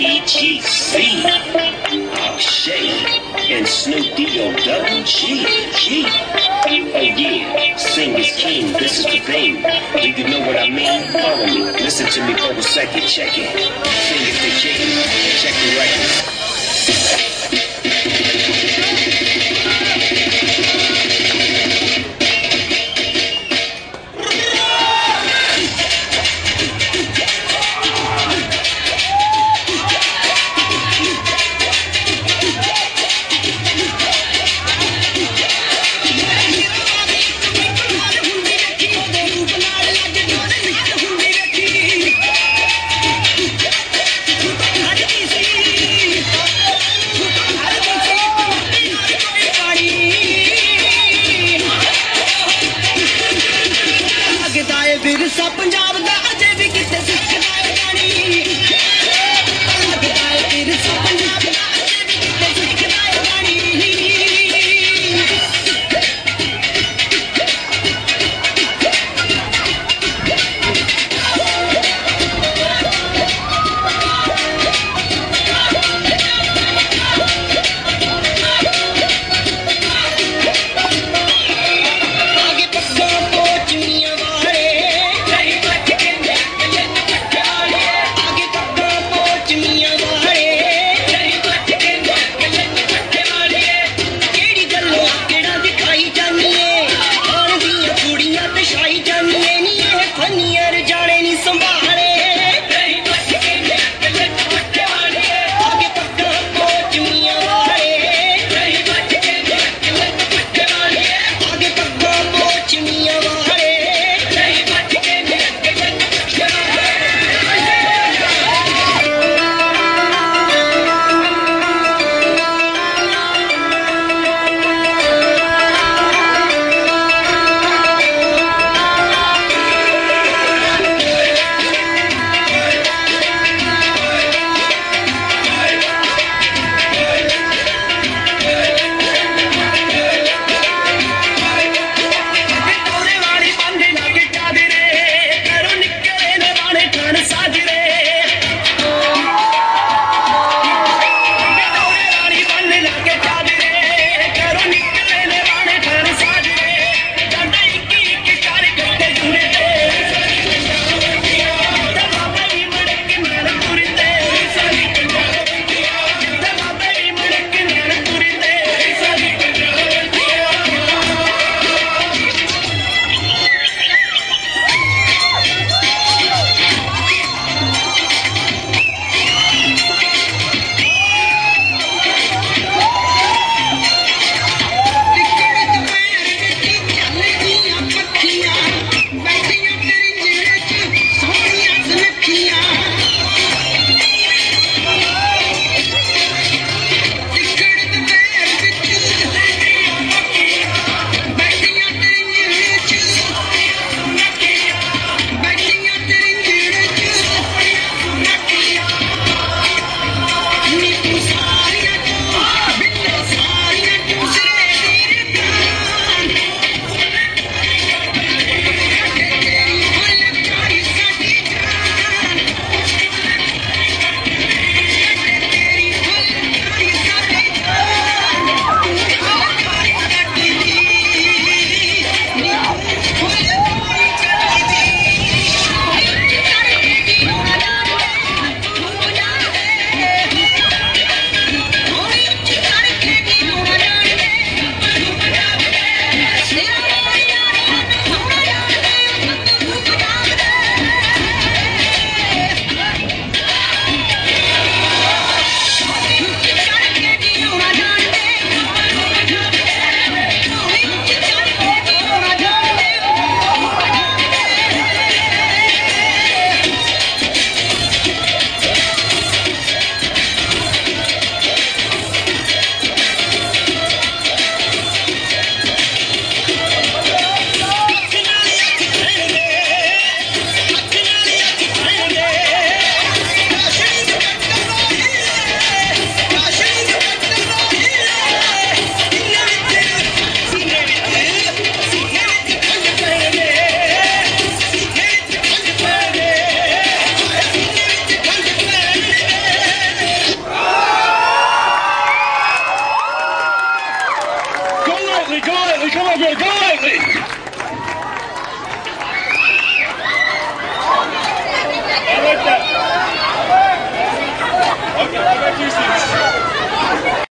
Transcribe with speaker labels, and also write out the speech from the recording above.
Speaker 1: PGC, Shay, and Snoop D-O double G, G. Oh yeah, Singh is king, this is the thing. Do you know what I mean? Follow me, listen to me for a second, check it. Singh is the king, check
Speaker 2: it.